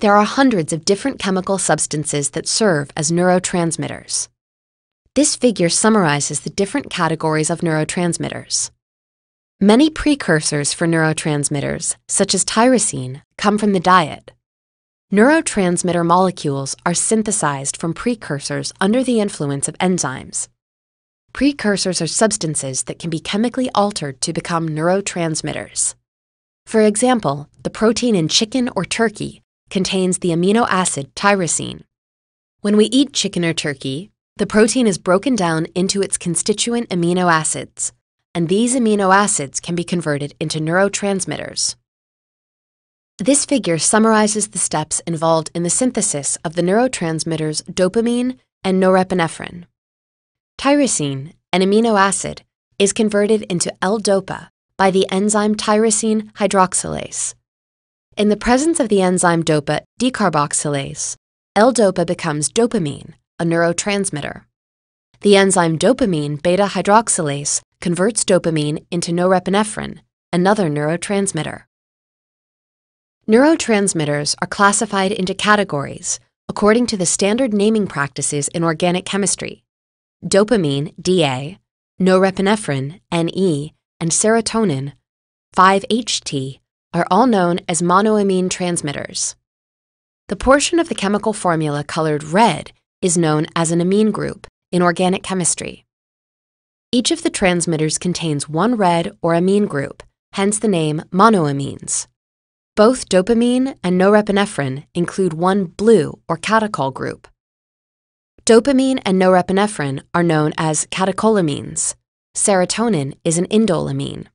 There are hundreds of different chemical substances that serve as neurotransmitters. This figure summarizes the different categories of neurotransmitters. Many precursors for neurotransmitters, such as tyrosine, come from the diet. Neurotransmitter molecules are synthesized from precursors under the influence of enzymes. Precursors are substances that can be chemically altered to become neurotransmitters. For example, the protein in chicken or turkey contains the amino acid tyrosine. When we eat chicken or turkey, the protein is broken down into its constituent amino acids, and these amino acids can be converted into neurotransmitters. This figure summarizes the steps involved in the synthesis of the neurotransmitters dopamine and norepinephrine. Tyrosine, an amino acid, is converted into L-DOPA by the enzyme tyrosine hydroxylase. In the presence of the enzyme DOPA decarboxylase, L-DOPA becomes dopamine, a neurotransmitter. The enzyme dopamine beta hydroxylase converts dopamine into norepinephrine, another neurotransmitter. Neurotransmitters are classified into categories according to the standard naming practices in organic chemistry. Dopamine, DA, norepinephrine, NE, and serotonin, 5-HT, are all known as monoamine transmitters. The portion of the chemical formula colored red is known as an amine group in organic chemistry. Each of the transmitters contains one red or amine group, hence the name monoamines. Both dopamine and norepinephrine include one blue or catechol group. Dopamine and norepinephrine are known as catecholamines. Serotonin is an indoleamine.